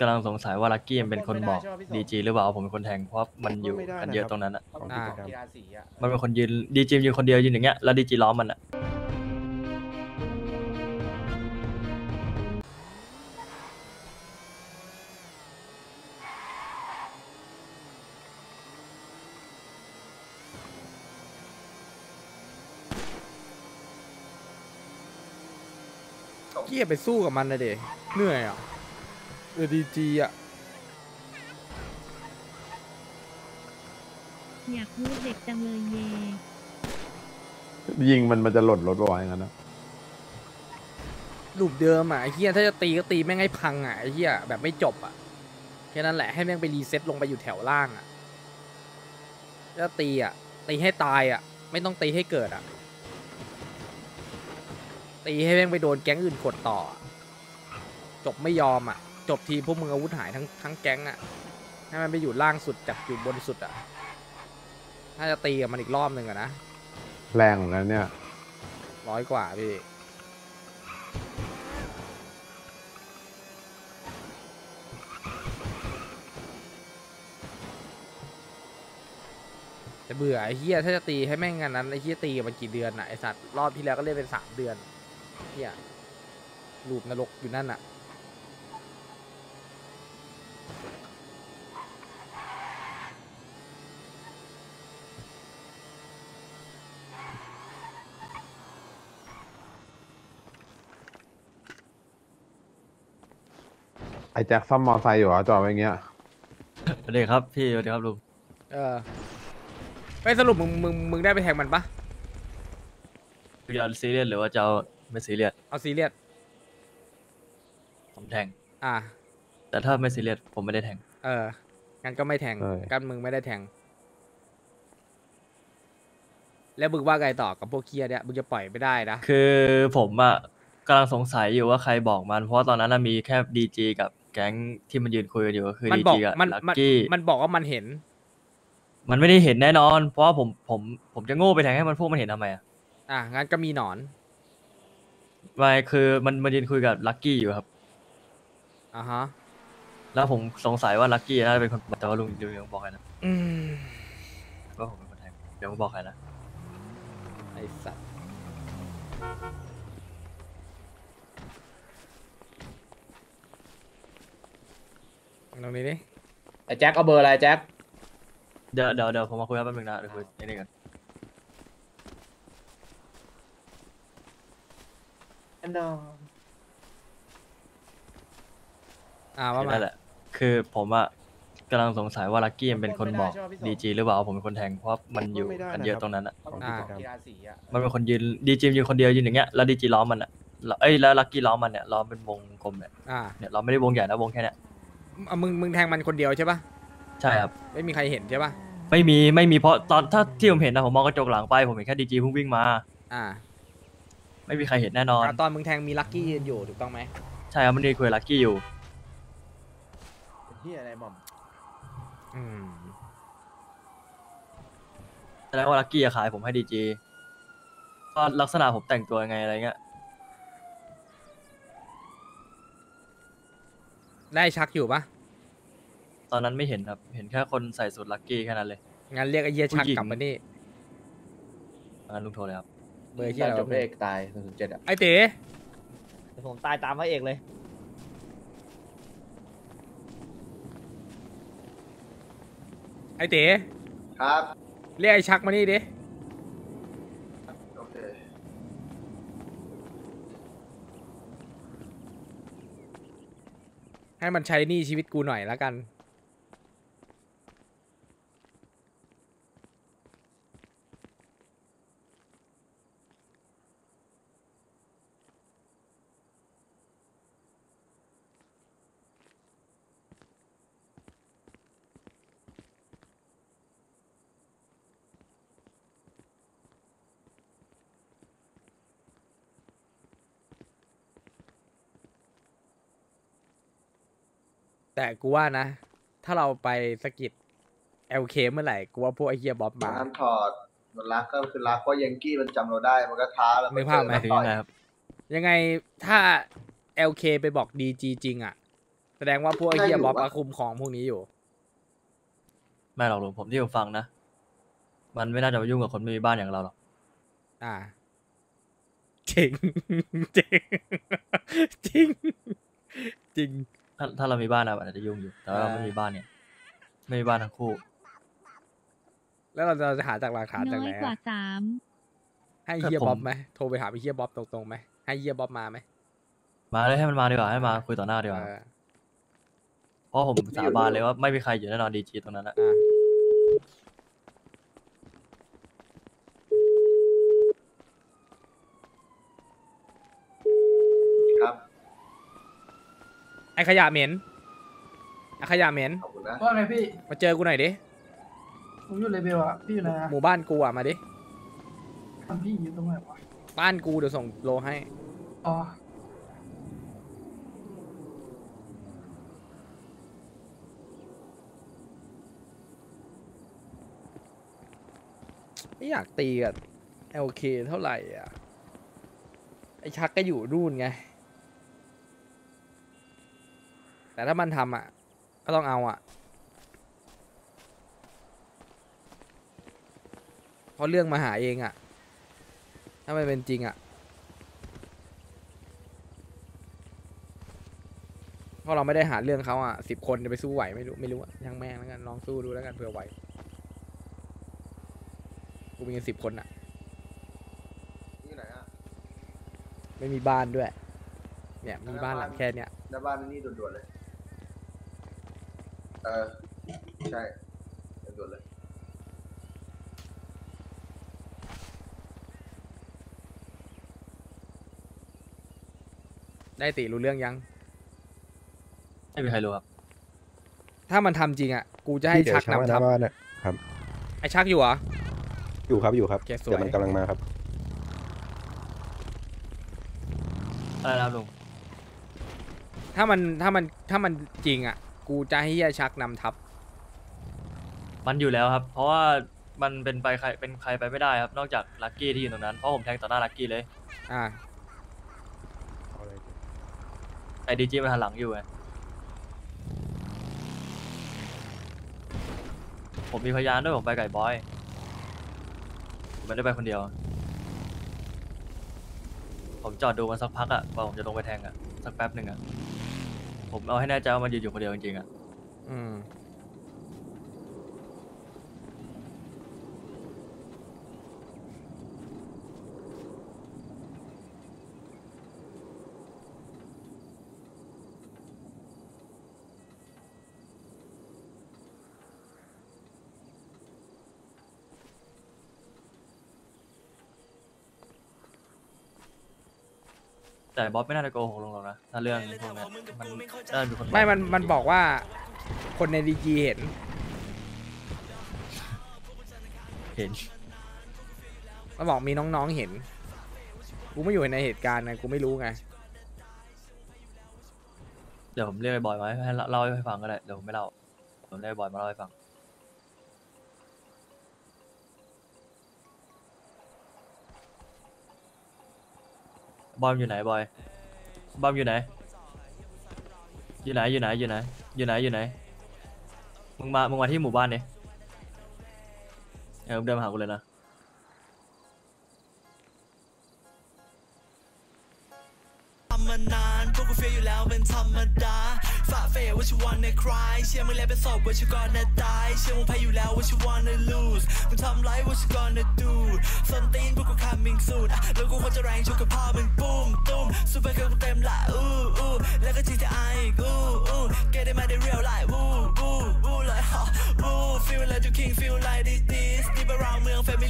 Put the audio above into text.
กำลังสงสัยว่าลักกี้มันเป็นคนบอกใช่ปะพี่สองดีจีหรือเปล่าผมเป็นคนแทงเพราะว่ามันอยู่ไม่ได้กันเยอะนะครับตรงนั้นอะของอ่ากิจกรรม กีฬาสีอะมันเป็นคนยืนดีจียืนคนเดียวยืนอย่างเงี้ยแล้วดีจีล้อมมันอะเกียไปสู้กับมันนะเดเหนื่อยอะ เออดีจีอะ อยากรู้เด็กจังเลยเยยิงมันมันจะหล่นรถไว้งั้นนะลูปเดิมอะไอ้เฮียถ้าจะตีก็ตีแม่งให้พังอะไอ้เฮียแบบไม่จบอะแค่นั้นแหละให้แม่งไปรีเซ็ตลงไปอยู่แถวล่างอะถ้าตีอะตีให้ตายอะ ไม่ต้องตีให้เกิดอะ ตีให้แม่งไปโดนแก๊งอื่นกดต่ออะจบไม่ยอมอะ จบทีพวกมึงอาวุธหายทั้งทั้งแก๊งอะให้มันไปอยู่ล่างสุดจับอยู่บนสุดอะถ้าจะตีกับมันอีกรอบหนึ่งอะนะแรงเหมือนกันเนี่ยร้อยกว่าพี่แต่เบื่อไอ้เฮียถ้าจะตีให้แม่งงานนั้นไอ้เฮียตีกันมันกี่เดือนน่ะไอสัตว์รอบที่แล้วก็เล่นเป็นสามเดือนเฮียลูปนรกอยู่นั่นน่ะ ไอ้แจ็คซ่อมมอไซค์อยู่เหรอจอดไว้อย่างเงี้ย สวัสดีครับพี่สวัสดีครับลุงเออไปสรุปมึงมึงมึงได้ไปแทงมันปะจะเอาซีเรียสหรือว่าจะเอาไม่ซีเรียสเอาซีเรียสผมแทง อะแต่ถ้าไม่ซีเรียสผมไม่ได้แทง เอองั้นก็ไม่แทงใช่กันมึงไม่ได้แทง แล้วมึงว่าไงต่อกับพวกเคียเนี่ยมึงจะปล่อยไม่ได้นะคือผมอะกำลังสงสัยอยู่ว่าใครบอกมัน เพราะว่าตอนนั้นน่ะมีแค่ดีจีกับ แก๊งที่มันยืนคุยกันอยู่ก็คือมัดีบอกจีกับมันลักมันกี้มันบอกว่ามันเห็น มันไม่ได้เห็นแน่นอน เพราะว่าผมผมผมจะโง่ไปแทงให้มันพวกมันเห็นทำไมอะอะงั้นก็มีหนอนไม่คือมันมันยืนคุยกับลักกี้อยู่ครับ อะฮะ แล้วผมสงสัยว่าลักกี้น่าจะเป็นคนแต่ว่าลุงลุงยังบอกใครนะอืมว่าผมเป็นคนแทงเดี๋ยวผมบอกใครนะ ไอสัตว์ตรง นี้ดิไอ้แจ็คเอาเบอร์อะไรแจ็คเดี๋ยวเดี๋ยวเดี๋ยวผมมาคุยกันแป๊บนึงนะเดี๋ยวคุยไอ้นี่กันอ่าว่ามานั่นแหละคือผมอะกำลังสงสัยว่าลักกี้มันเป็นคนบอกใช่ปะพี่สองดีจีหรือเปล่าผมเป็นคนแทงเพราะว่ามันอยู่ไม่ได้กันเยอะนะครับตรงนั้นอะของกิจกรรม กีฬาสีอะมันเป็นคนยืนดีจียืนคนเดียวยืนอย่างเงี้ยแล้วดีจีล้อมมันอะแล้วเอ้ยแล้วลักกี้ล้อมมันเนี่ยล้อมเป็นวงกลมเนี่ยอ่าเนี่ยเราไม่ได้วงใหญ่นะวงแค่เนี้ย อะมึงมึงแทงมันคนเดียวใช่ปะใช่ครับ ไม่มีใครเห็นใช่ปะไม่มีไม่มีเพราะตอนถ้าที่ผมเห็นนะผมมองกระจกหลังไปผมเห็นแค่ดีจีเพิ่งวิ่งมา อ่าไม่มีใครเห็นแน่นอนอะตอนมึงแทงมีลักกี้ยืนอยู่ถูกต้องไหมใช่ครับมันยืนคุยกับลักกี้อยู่เป็นที่อะไรหม่อมอืมแสดงว่าลักกี้ขายผมให้ดีจีก็ลักษณะผมแต่งตัวยังไงอะไรเงี้ย ได้ชักอยู่ปะตอนนั้นไม่เห็นครับ เห็นแค่คนใส่สูทลักกี้แค่นั้นเลย งั้นเรียกไอ้เหี้ยชักผู้หญิง กลับมานี่งั้นลุงโทรเลยครับ เบอร์เหี้ยตอนอะไรจวะบเลขตายหนึ่งเจ็ดอะไอ้เต๋เดี๋ยวผมตายตามพระเอกเลย ไอ้เต๋ครับ เรียกไอ้ชักมานี่ดิ โอเค ให้มันใช้หนี้ชีวิตกูหน่อยแล้วกัน แต่กูว่านะ ถ้าเราไปสกิด LK เมื่อไหร่กูว่าพวกไอ้เฮียบ๊อบมาน้ำถอดมันรักก็คือรักเพราะยังกี้มันจำเราได้มันก็ท้าแล้วนึกภาพไหมหมายถึงยังไงครับ ยังไงถ้า LK ไปบอก DG จริงอะ แสดงว่าพวกไอ้เฮียได้อยู่บ๊อบวะมาคุมของพวกนี้อยู่ ไม่หรอกลุงผมที่ผมฟังนะ มันไม่น่าจะมายุ่งกับคนไม่มีบ้านอย่างเราหรอก อ่าจริงจริงจริงจริง ถ้าถ้าเรามีบ้านอะอาจจะยุ่งอยู่ แต่ว่าเราไม่มีบ้านเนี่ย ไม่มีบ้านทั้งคู่ แล้วเราจะหาจากหลักฐานจากน้อไหนยกว่าอะสามให้เฮียผม บ๊อบไหมโทรไปหาไอ้เฮียบ๊อบตรงๆไหมให้เฮียบ๊อบมาไหมมาเลยให้มันมาดีกว่าให้มาคุยต่อหน้าดีกว่า เออเพราะผมสาบานเลยว่าไม่มีใครอยู่แน่นอนดีจีตรงนั้นอะ อะ ครับ ไอ ขยะเหม็นไอขยะเหม็นขอบคุณนะว่าไงพี่ มาเจอกูหน่อยดิผมอยู่เลเบลอะพี่อยู่ไหนอะหมู่บ้านกูอะมาดิมันพี่อยู่ตรงไหนวะบ้านกูเดี๋ยวส่งโลให้ อ๋อไม่อยากตีกับเอลเคเท่าไหร่อะ ไอชักก็อยู่นู่นไง แต่ถ้ามันทำอะ ก็ต้องเอาอะเพราะเรื่องมาหาเองอะ ถ้ามันเป็นจริงอะเพราะเราไม่ได้หาเรื่องเขาอะสิบคนจะไปสู้ไหวไม่รู้ไม่รู้อะยังแม่งแล้วกันลองสู้ดูแล้วกันเผื่อไหวกูมีกันสิบคนอะที่ไหนอะไม่มีบ้านด้วย เนี่ยมีบ้านหลังแค่เนี้ยหน้าบ้านนี่ด่วนๆเลย เออ ใช่ด่วนๆเลย ได้ติรู้เรื่องยัง ไม่มีใครรู้ครับถ้ามันทำจริงอะ กูจะให้เดี๋ยวชักช้างมานหน้าำบ้านทำน่ะครับไอชักอยู่เหรอ อยู่ครับอยู่ครับโอเคสวย เดี๋ยวมันกำลังมาครับ อะไรนะครับลุงถ้ามันถ้ามันถ้ามันจริงอะ กูจะให้เฮียชักนำทัพ มันอยู่แล้วครับ เพราะว่ามันเป็นไปใครเป็นใครไปไม่ได้ครับ นอกจากลักกี้ที่อยู่ตรงนั้น เพราะผมแทงต่อหน้าลักกี้เลย อ่า ไอ้ดีจีมันหันหลังอยู่ไง ผมมีพยานด้วยผมไปไก่บอย ผมไม่ได้ไปคนเดียว ผมจอดดูมันสักพักอะกว่าผมจะลงไปแทงอะสักแป๊บหนึ่งอะ ผมเอาให้แน่ใจว่ามันยืนอยู่คนเดียวจริงๆอะอืม แต่บ๊อบไม่น่าจะโกหกลงหรอกนะถ้าเรื่องพวกเนี้ยมันน่าจะมีคนไม่มันมันบอกว่า คนในดีจีเห็น เห็นมันบอกมีน้องๆเห็น กูไม่อยู่ในเหตุการณ์ไงกูไม่รู้ไง เดี๋ยวผมเรียกไอ้บอยมาให้เล่าให้ฟังก็ได้เดี๋ยวผมไม่เล่าผมเรียกไอ้บอยมาเล่าให้ฟัง บอมอยู่ไหนบอย บอมอยู่ไหน อยู่ไหนอยู่ไหนอยู่ไหนอยู่ไหนอยู่ไหน มึงมา มึงมาที่หมู่บ้านนี่เออมึงเดินมาหากูเลยนะ ทำมานานพวกกูเฟียอยู่แล้วเป็นธรรมดาฝ่าเฟว่าชิวันในคลายเชื่อมึงแล้วเป็นศพว่าชิวก่อนนะตายเชื่อมึงแพ้อยู่แล้วว่าชิวันใน lose มึงทำไรว่าชิก่อนนะ do ส้นตีนพวกกู coming soon อะแล้วกูควรจะแรงชกกับพ่อมึงปุ้มตุ้มซูเปอร์เกิร์ลกูเต็มละอู้อู้แล้วก็ GTI อีกอู้อู้ get it my the real life วู้วู้วู้เลยฮะวู้ feel like you king feel like this this deep around เมือง family